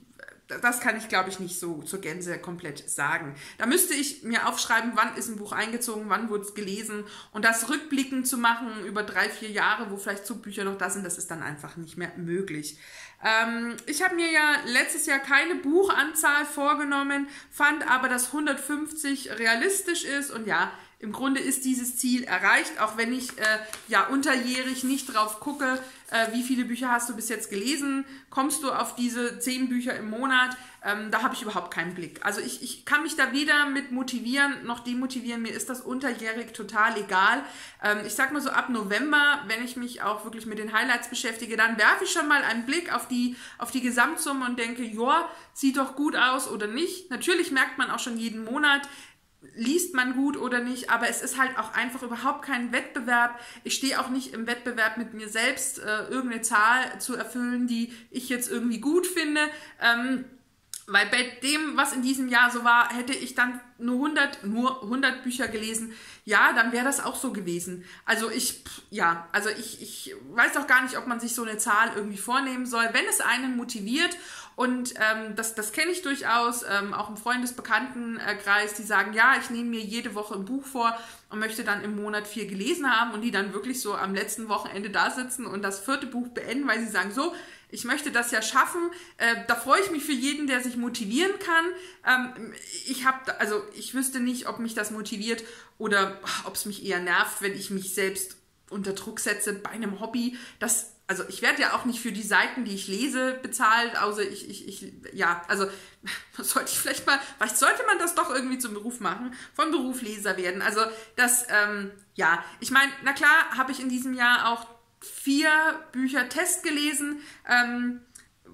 das kann ich, glaube ich, nicht so zur Gänze komplett sagen. Da müsste ich mir aufschreiben, wann ist ein Buch eingezogen, wann wurde es gelesen und das rückblickend zu machen über drei, vier Jahre, wo vielleicht Subbücher noch da sind, das ist dann einfach nicht mehr möglich. Ähm, ich habe mir ja letztes Jahr keine Buchanzahl vorgenommen, fand aber, dass 150 realistisch ist. Und ja, im Grunde ist dieses Ziel erreicht, auch wenn ich äh, ja unterjährig nicht drauf gucke, äh, wie viele Bücher hast du bis jetzt gelesen, kommst du auf diese zehn Bücher im Monat, ähm, da habe ich überhaupt keinen Blick. Also ich, ich kann mich da weder mit motivieren noch demotivieren, mir ist das unterjährig total egal. Ähm, ich sag mal so ab November, wenn ich mich auch wirklich mit den Highlights beschäftige, dann werfe ich schon mal einen Blick auf die, auf die Gesamtsumme und denke, ja, sieht doch gut aus oder nicht. Natürlich merkt man auch schon jeden Monat, liest man gut oder nicht, aber es ist halt auch einfach überhaupt kein Wettbewerb. Ich stehe auch nicht im Wettbewerb mit mir selbst, äh, irgendeine Zahl zu erfüllen, die ich jetzt irgendwie gut finde. Ähm, weil bei dem, was in diesem Jahr so war, hätte ich dann nur 100, nur 100 Bücher gelesen, ja, dann wäre das auch so gewesen. Also ich, ja, also ich, ich weiß auch gar nicht, ob man sich so eine Zahl irgendwie vornehmen soll. Wenn es einen motiviert und ähm, das, das kenne ich durchaus, ähm, auch im Freundesbekanntenkreis, die sagen, ja, ich nehme mir jede Woche ein Buch vor und möchte dann im Monat vier gelesen haben und die dann wirklich so am letzten Wochenende da sitzen und das vierte Buch beenden, weil sie sagen, so, ich möchte das ja schaffen. Äh, da freue ich mich für jeden, der sich motivieren kann. Ähm, ich habe, also ich wüsste nicht, ob mich das motiviert oder ob es mich eher nervt, wenn ich mich selbst unter Druck setze bei einem Hobby. Das also ich werde ja auch nicht für die Seiten, die ich lese, bezahlt, außer ich, ich, ich, ja, also sollte ich vielleicht mal, vielleicht sollte man das doch irgendwie zum Beruf machen, von Beruf Leser werden. Also das, ähm, ja, ich meine, na klar, habe ich in diesem Jahr auch vier Bücher Test gelesen, ähm,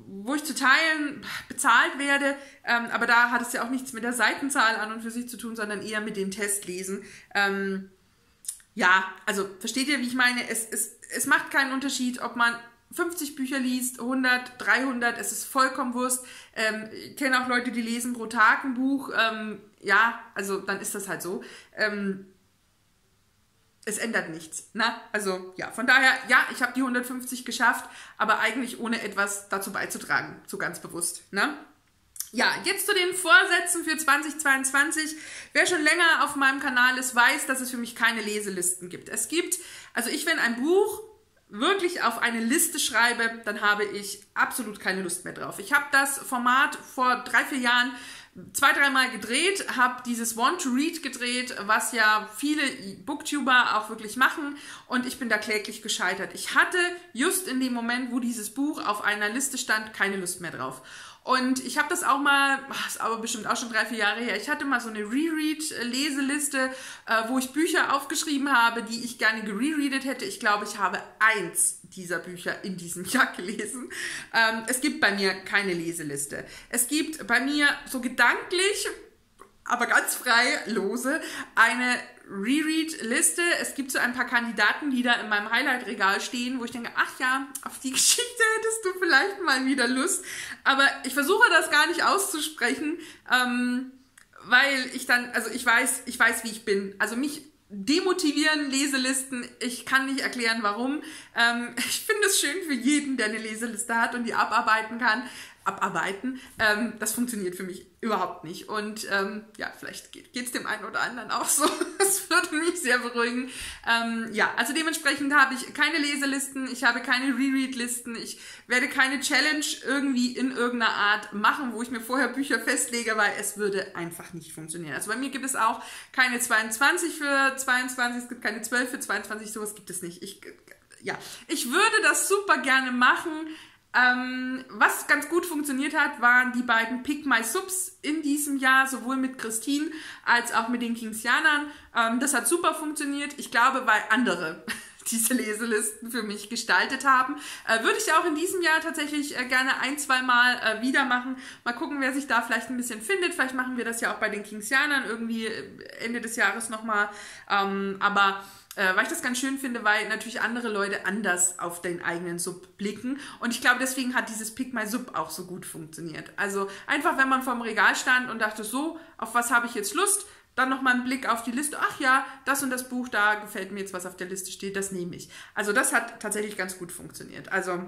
wo ich zu Teilen bezahlt werde, ähm, aber da hat es ja auch nichts mit der Seitenzahl an und für sich zu tun, sondern eher mit dem Testlesen. Ähm, ja, also versteht ihr, wie ich meine? Es, es, es macht keinen Unterschied, ob man 50 Bücher liest, 100, 300, es ist vollkommen Wurst. Ähm, ich kenne auch Leute, die lesen pro Tag ein Buch. Ähm, ja, also dann ist das halt so. Ähm, es ändert nichts. Ne? Also ja, von daher, ja, ich habe die 150 geschafft, aber eigentlich ohne etwas dazu beizutragen, so ganz bewusst. Ne? Ja, jetzt zu den Vorsätzen für 2022. Wer schon länger auf meinem Kanal ist, weiß, dass es für mich keine Leselisten gibt. Es gibt, also ich, wenn ein Buch wirklich auf eine Liste schreibe, dann habe ich absolut keine Lust mehr drauf. Ich habe das Format vor drei, vier Jahren zwei, dreimal gedreht, habe dieses Want to Read gedreht, was ja viele Booktuber auch wirklich machen und ich bin da kläglich gescheitert. Ich hatte just in dem Moment, wo dieses Buch auf einer Liste stand, keine Lust mehr drauf. Und ich habe das auch mal, ist aber bestimmt auch schon drei, vier Jahre her, ich hatte mal so eine Reread-Leseliste, äh, wo ich Bücher aufgeschrieben habe, die ich gerne gerereadet hätte. Ich glaube, ich habe eins dieser Bücher in diesem Jahr gelesen. Ähm, es gibt bei mir keine Leseliste. Es gibt bei mir so gedanklich, aber ganz frei lose, eine Reread-Liste. Es gibt so ein paar Kandidaten, die da in meinem Highlight-Regal stehen, wo ich denke, ach ja, auf die Geschichte hättest du vielleicht mal wieder Lust. Aber ich versuche das gar nicht auszusprechen, ähm, weil ich dann, also ich weiß, ich weiß, wie ich bin. Also mich demotivieren Leselisten. Ich kann nicht erklären, warum. Ähm, ich finde es schön für jeden, der eine Leseliste hat und die abarbeiten kann abarbeiten. Ähm, das funktioniert für mich überhaupt nicht. Und ähm, ja, vielleicht geht es dem einen oder anderen auch so. Das würde mich sehr beruhigen. Ähm, ja, also dementsprechend habe ich keine Leselisten, ich habe keine Reread-Listen, ich werde keine Challenge irgendwie in irgendeiner Art machen, wo ich mir vorher Bücher festlege, weil es würde einfach nicht funktionieren. Also bei mir gibt es auch keine 22 für 22, es gibt keine 12 für 22, sowas gibt es nicht. Ich, ja, ich würde das super gerne machen, ähm, was ganz gut funktioniert hat, waren die beiden Pick My Subs in diesem Jahr, sowohl mit Christine als auch mit den Kingsianern. Ähm, das hat super funktioniert. Ich glaube, weil andere diese Leselisten für mich gestaltet haben. Äh, würde ich auch in diesem Jahr tatsächlich äh, gerne ein, zwei Mal äh, wieder machen. Mal gucken, wer sich da vielleicht ein bisschen findet. Vielleicht machen wir das ja auch bei den Kingsianern irgendwie äh, Ende des Jahres nochmal. Ähm, aber äh, weil ich das ganz schön finde, weil natürlich andere Leute anders auf den eigenen Sub blicken. Und ich glaube, deswegen hat dieses Pick My Sub auch so gut funktioniert. Also einfach, wenn man vorm Regal stand und dachte, so, auf was habe ich jetzt Lust? Dann nochmal einen Blick auf die Liste. Ach ja, das und das Buch, da gefällt mir jetzt, was auf der Liste steht, das nehme ich. Also das hat tatsächlich ganz gut funktioniert. Also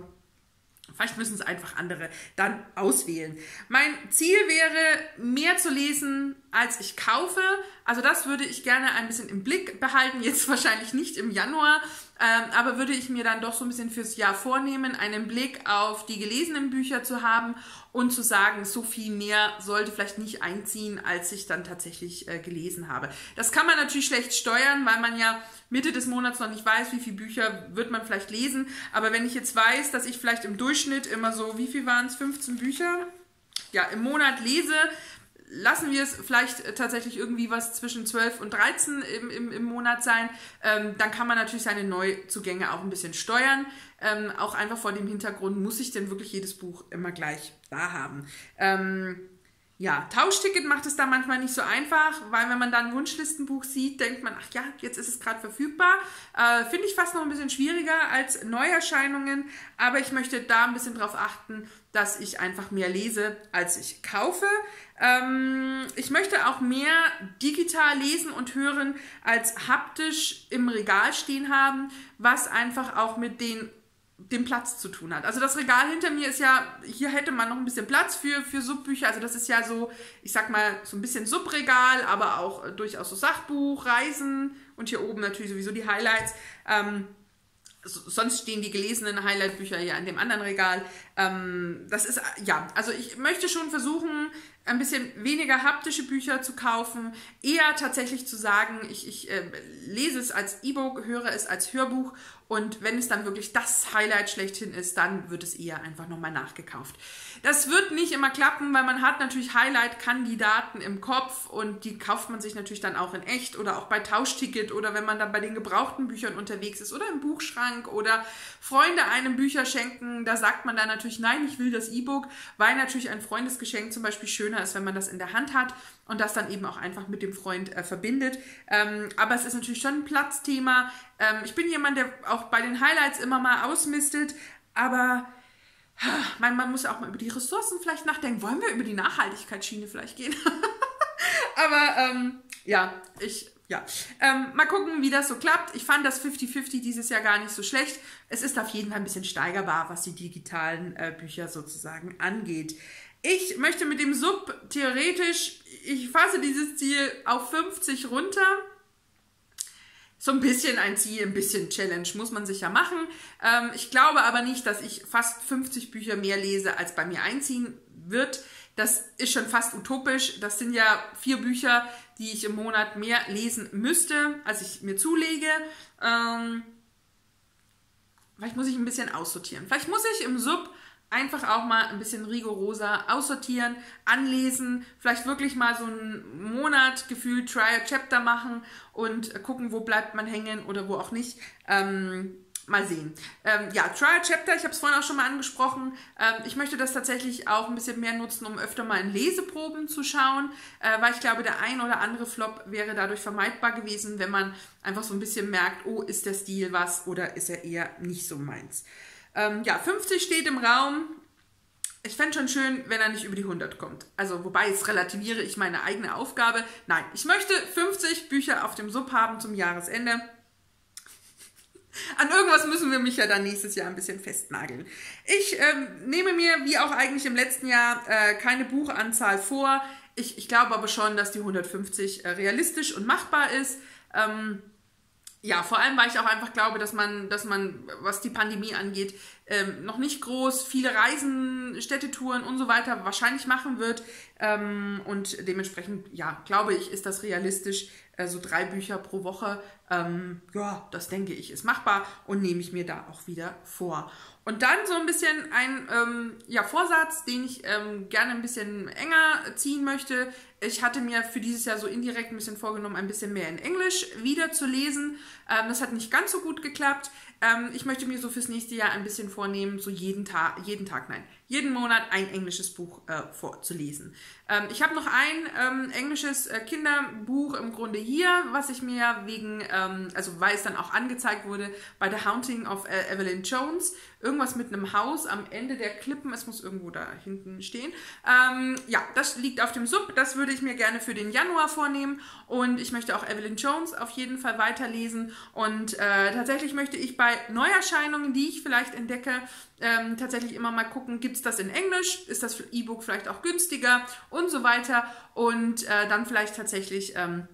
Vielleicht müssen es einfach andere dann auswählen. Mein Ziel wäre, mehr zu lesen, als ich kaufe. Also das würde ich gerne ein bisschen im Blick behalten. Jetzt wahrscheinlich nicht im Januar, ähm, aber würde ich mir dann doch so ein bisschen fürs Jahr vornehmen, einen Blick auf die gelesenen Bücher zu haben und zu sagen, so viel mehr sollte vielleicht nicht einziehen, als ich dann tatsächlich äh, gelesen habe. Das kann man natürlich schlecht steuern, weil man ja Mitte des Monats noch nicht weiß, wie viele Bücher wird man vielleicht lesen. Aber wenn ich jetzt weiß, dass ich vielleicht im Durchschnitt immer so, wie viel waren es, 15 Bücher? Ja, im Monat lese, lassen wir es vielleicht tatsächlich irgendwie was zwischen 12 und 13 im, im, im Monat sein, ähm, dann kann man natürlich seine Neuzugänge auch ein bisschen steuern. Ähm, auch einfach vor dem Hintergrund, muss ich denn wirklich jedes Buch immer gleich da haben. Ähm, ja, Tauschticket macht es da manchmal nicht so einfach, weil wenn man dann ein Wunschlistenbuch sieht, denkt man, ach ja, jetzt ist es gerade verfügbar. Äh, Finde ich fast noch ein bisschen schwieriger als Neuerscheinungen, aber ich möchte da ein bisschen drauf achten, dass ich einfach mehr lese, als ich kaufe. Ähm, ich möchte auch mehr digital lesen und hören, als haptisch im Regal stehen haben, was einfach auch mit den dem Platz zu tun hat. Also das Regal hinter mir ist ja, hier hätte man noch ein bisschen Platz für, für Subbücher. Also das ist ja so, ich sag mal, so ein bisschen Subregal, aber auch äh, durchaus so Sachbuch, Reisen und hier oben natürlich sowieso die Highlights. Ähm, sonst stehen die gelesenen Highlight-Bücher ja in dem anderen Regal. Ähm, das ist, ja, also ich möchte schon versuchen, ein bisschen weniger haptische Bücher zu kaufen, eher tatsächlich zu sagen, ich, ich äh, lese es als E-Book, höre es als Hörbuch und wenn es dann wirklich das Highlight schlechthin ist, dann wird es eher einfach nochmal nachgekauft. Das wird nicht immer klappen, weil man hat natürlich Highlight-Kandidaten im Kopf und die kauft man sich natürlich dann auch in echt oder auch bei Tauschticket oder wenn man dann bei den gebrauchten Büchern unterwegs ist oder im Buchschrank oder Freunde einem Bücher schenken, da sagt man dann natürlich, nein, ich will das E-Book, weil natürlich ein Freundesgeschenk zum Beispiel schöner ist, wenn man das in der Hand hat und das dann eben auch einfach mit dem Freund äh, verbindet. Ähm, aber es ist natürlich schon ein Platzthema. Ähm, ich bin jemand, der auch bei den Highlights immer mal ausmistet, aber man, man muss ja auch mal über die Ressourcen vielleicht nachdenken. Wollen wir über die Nachhaltigkeitsschiene vielleicht gehen? aber ähm, ja, ich ja, ähm, mal gucken, wie das so klappt. Ich fand das 50-50 dieses Jahr gar nicht so schlecht. Es ist auf jeden Fall ein bisschen steigerbar, was die digitalen äh, Bücher sozusagen angeht. Ich möchte mit dem Sub theoretisch, ich fasse dieses Ziel auf 50 runter. So ein bisschen ein Ziel, ein bisschen Challenge muss man sich ja machen. Ähm, ich glaube aber nicht, dass ich fast 50 Bücher mehr lese, als bei mir einziehen wird. Das ist schon fast utopisch. Das sind ja vier Bücher, die ich im Monat mehr lesen müsste, als ich mir zulege. Ähm, vielleicht muss ich ein bisschen aussortieren. Vielleicht muss ich im Sub einfach auch mal ein bisschen rigoroser aussortieren, anlesen, vielleicht wirklich mal so einen Monat gefühlt Trial Chapter machen und gucken, wo bleibt man hängen oder wo auch nicht. Ähm, mal sehen. Ähm, ja, Trial Chapter, ich habe es vorhin auch schon mal angesprochen. Ähm, ich möchte das tatsächlich auch ein bisschen mehr nutzen, um öfter mal in Leseproben zu schauen, äh, weil ich glaube, der ein oder andere Flop wäre dadurch vermeidbar gewesen, wenn man einfach so ein bisschen merkt, oh, ist der Stil was oder ist er eher nicht so meins. Ähm, ja, 50 steht im Raum. Ich fände schon schön, wenn er nicht über die 100 kommt. Also, wobei jetzt relativiere ich meine eigene Aufgabe. Nein, ich möchte 50 Bücher auf dem Sub haben zum Jahresende. An irgendwas müssen wir mich ja dann nächstes Jahr ein bisschen festnageln. Ich ähm, nehme mir, wie auch eigentlich im letzten Jahr, äh, keine Buchanzahl vor. Ich, ich glaube aber schon, dass die 150 äh, realistisch und machbar ist. Ähm, ja, vor allem, weil ich auch einfach glaube, dass man, dass man, was die Pandemie angeht, ähm, noch nicht groß viele Reisen, Städtetouren und so weiter wahrscheinlich machen wird. Ähm, und dementsprechend, ja, glaube ich, ist das realistisch. Äh, so drei Bücher pro Woche, ähm, ja, das denke ich, ist machbar und nehme ich mir da auch wieder vor. Und dann so ein bisschen ein ähm, ja, Vorsatz, den ich ähm, gerne ein bisschen enger ziehen möchte. Ich hatte mir für dieses Jahr so indirekt ein bisschen vorgenommen, ein bisschen mehr in Englisch wieder zu lesen. Ähm, das hat nicht ganz so gut geklappt. Ähm, ich möchte mir so fürs nächste Jahr ein bisschen vornehmen, so jeden Tag, jeden Tag, nein, jeden Monat ein englisches Buch äh, vorzulesen. Ähm, ich habe noch ein ähm, englisches äh, Kinderbuch im Grunde hier, was ich mir wegen, ähm, also weil es dann auch angezeigt wurde bei The Haunting of äh, Evelyn Jones, irgendwas mit einem Haus am Ende der Klippen, es muss irgendwo da hinten stehen. Ähm, ja, das liegt auf dem Sub, das würde ich mir gerne für den Januar vornehmen. Und ich möchte auch Evelyn Jones auf jeden Fall weiterlesen. Und äh, tatsächlich möchte ich bei Neuerscheinungen, die ich vielleicht entdecke, ähm, tatsächlich immer mal gucken, gibt es das in Englisch, ist das E-Book vielleicht auch günstiger? Und so weiter. Und äh, dann vielleicht tatsächlich ähm,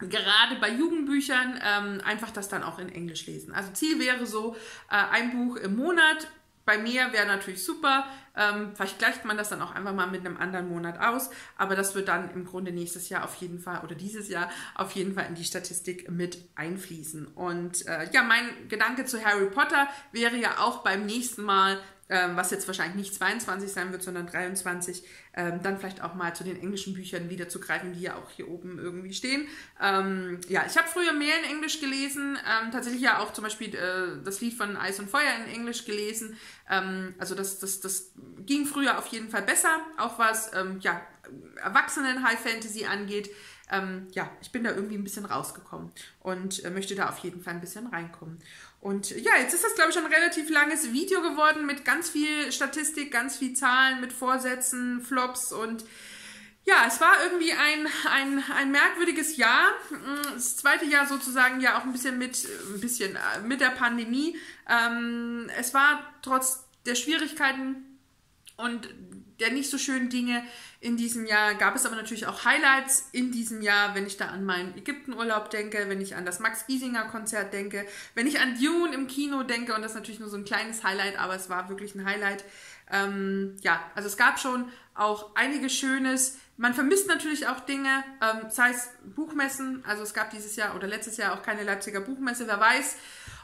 gerade bei Jugendbüchern ähm, einfach das dann auch in Englisch lesen. Also Ziel wäre so äh, ein Buch im Monat. Bei mir wäre natürlich super. Ähm, vielleicht gleicht man das dann auch einfach mal mit einem anderen Monat aus. Aber das wird dann im Grunde nächstes Jahr auf jeden Fall oder dieses Jahr auf jeden Fall in die Statistik mit einfließen. Und äh, ja, mein Gedanke zu Harry Potter wäre ja auch beim nächsten Mal ähm, was jetzt wahrscheinlich nicht 22 sein wird, sondern 23, ähm, dann vielleicht auch mal zu den englischen Büchern wieder zu greifen, die ja auch hier oben irgendwie stehen. Ähm, ja, ich habe früher mehr in Englisch gelesen, ähm, tatsächlich ja auch zum Beispiel äh, das Lied von Eis und Feuer in Englisch gelesen. Ähm, also das, das, das ging früher auf jeden Fall besser, auch was ähm, ja, Erwachsenen-High Fantasy angeht ähm, ja, ich bin da irgendwie ein bisschen rausgekommen und äh, möchte da auf jeden Fall ein bisschen reinkommen. Und ja, jetzt ist das, glaube ich, schon ein relativ langes Video geworden mit ganz viel Statistik, ganz viel Zahlen, mit Vorsätzen, Flops und ja, es war irgendwie ein, ein, ein merkwürdiges Jahr. Das zweite Jahr sozusagen ja auch ein bisschen mit, ein bisschen äh, mit der Pandemie. Ähm, es war trotz der Schwierigkeiten und der nicht so schönen Dinge in diesem Jahr. Gab es aber natürlich auch Highlights in diesem Jahr, wenn ich da an meinen Ägyptenurlaub denke, wenn ich an das Max Giesinger Konzert denke, wenn ich an Dune im Kino denke und das ist natürlich nur so ein kleines Highlight, aber es war wirklich ein Highlight. Ähm, ja, also es gab schon auch einiges Schönes. Man vermisst natürlich auch Dinge, ähm, sei es Buchmessen, also es gab dieses Jahr oder letztes Jahr auch keine Leipziger Buchmesse, wer weiß,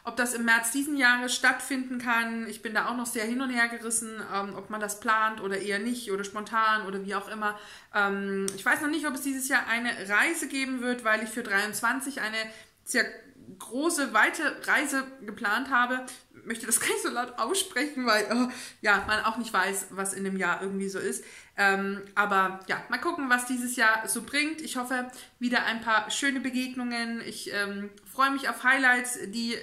ob das im März diesen Jahres stattfinden kann, ich bin da auch noch sehr hin und her gerissen, ähm, ob man das plant oder eher nicht oder spontan oder wie auch immer. Ähm, ich weiß noch nicht, ob es dieses Jahr eine Reise geben wird, weil ich für 23 eine sehr große, weite Reise geplant habe. Möchte das gar nicht so laut aussprechen, weil oh, ja, man auch nicht weiß, was in dem Jahr irgendwie so ist. Ähm, aber ja, mal gucken, was dieses Jahr so bringt. Ich hoffe, wieder ein paar schöne Begegnungen. Ich ähm, freue mich auf Highlights, die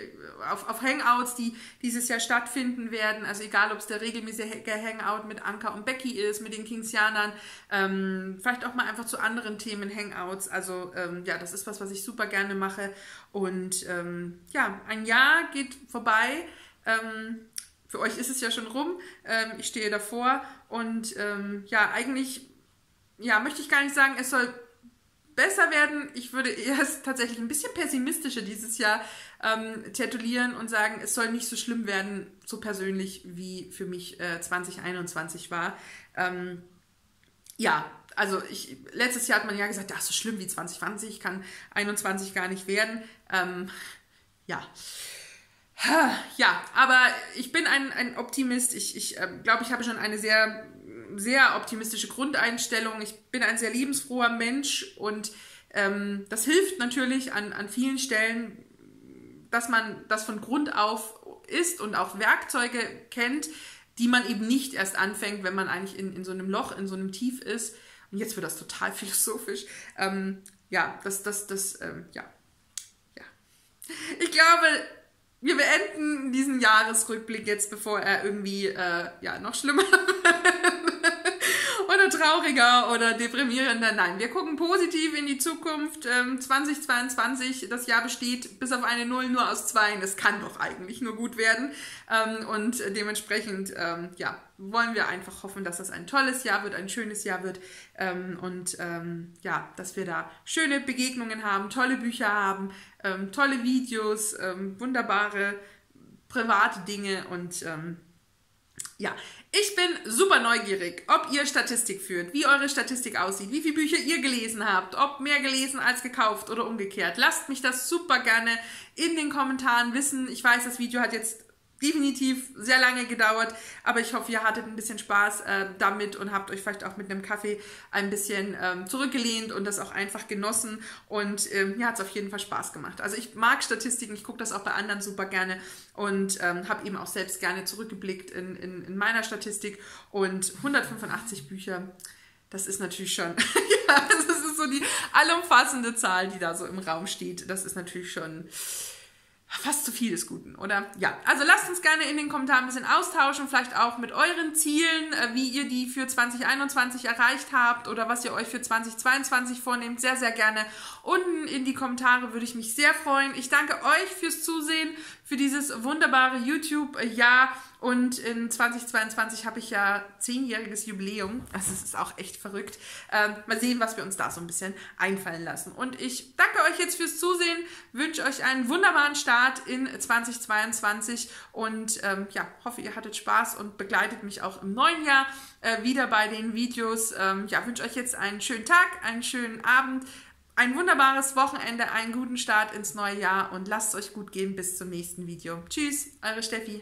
auf, auf Hangouts, die dieses Jahr stattfinden werden. Also egal, ob es der regelmäßige Hangout mit Anka und Becky ist, mit den Kingsianern, ähm, vielleicht auch mal einfach zu anderen Themen Hangouts. Also ähm, ja, das ist was, was ich super gerne mache. Und ähm, ja, ein Jahr geht vorbei. Ähm, für euch ist es ja schon rum. Ähm, ich stehe davor und ähm, ja, eigentlich ja, möchte ich gar nicht sagen, es soll besser werden. Ich würde eher tatsächlich ein bisschen pessimistischer dieses Jahr ähm, titulieren und sagen, es soll nicht so schlimm werden, so persönlich wie für mich äh, 2021 war. Ähm, ja, also ich, letztes Jahr hat man ja gesagt, ja, so schlimm wie 2020 kann 21 gar nicht werden. Ähm, ja. Ja, aber ich bin ein, ein Optimist. Ich, ich äh, glaube, ich habe schon eine sehr sehr optimistische Grundeinstellung. Ich bin ein sehr lebensfroher Mensch und ähm, das hilft natürlich an, an vielen Stellen, dass man das von Grund auf ist und auch Werkzeuge kennt, die man eben nicht erst anfängt, wenn man eigentlich in, in so einem Loch, in so einem Tief ist. Und jetzt wird das total philosophisch. Ähm, ja, das, das, das, ähm, ja. ja. Ich glaube, wir beenden diesen Jahresrückblick jetzt, bevor er irgendwie äh, ja, noch schlimmer wird trauriger oder deprimierender. Nein, wir gucken positiv in die Zukunft. Ähm, 2022, das Jahr besteht bis auf eine Null nur aus zwei. Das kann doch eigentlich nur gut werden. Ähm, und dementsprechend, ähm, ja, wollen wir einfach hoffen, dass das ein tolles Jahr wird, ein schönes Jahr wird ähm, und ähm, ja, dass wir da schöne Begegnungen haben, tolle Bücher haben, ähm, tolle Videos, wunderbare private Dinge und ja, ich bin super neugierig, ob ihr Statistik führt, wie eure Statistik aussieht, wie viele Bücher ihr gelesen habt, ob mehr gelesen als gekauft oder umgekehrt. Lasst mich das super gerne in den Kommentaren wissen. Ich weiß, das Video hat jetzt definitiv sehr lange gedauert, aber ich hoffe, ihr hattet ein bisschen Spaß äh, damit und habt euch vielleicht auch mit einem Kaffee ein bisschen ähm, zurückgelehnt und das auch einfach genossen und ähm, mir hat es auf jeden Fall Spaß gemacht. Also ich mag Statistiken, ich gucke das auch bei anderen super gerne und ähm, habe eben auch selbst gerne zurückgeblickt in, in, in meiner Statistik und 185 Bücher, das ist natürlich schon, ja, das ist so die allumfassende Zahl, die da so im Raum steht. Das ist natürlich schon fast zu viel des Guten, oder? Ja, also lasst uns gerne in den Kommentaren ein bisschen austauschen, vielleicht auch mit euren Zielen, äh, wie ihr die für 2021 erreicht habt oder was ihr euch für 2022 vornehmt, sehr, sehr gerne unten in die Kommentare, würde ich mich sehr freuen. Ich danke euch fürs Zusehen, für dieses wunderbare YouTube-Jahr und in 2022 habe ich ja zehnjähriges Jubiläum. Also es ist auch echt verrückt. Ähm, mal sehen, was wir uns da so ein bisschen einfallen lassen. Und ich danke euch jetzt fürs Zusehen, wünsche euch einen wunderbaren Start in 2022 und ähm, ja, hoffe, ihr hattet Spaß und begleitet mich auch im neuen Jahr äh, wieder bei den Videos. Ähm, ja, wünsche euch jetzt einen schönen Tag, einen schönen Abend, ein wunderbares Wochenende, einen guten Start ins neue Jahr und lasst es euch gut gehen bis zum nächsten Video. Tschüss, eure Steffi.